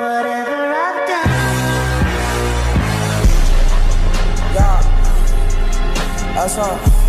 Whatever I've done. Yeah. That's all.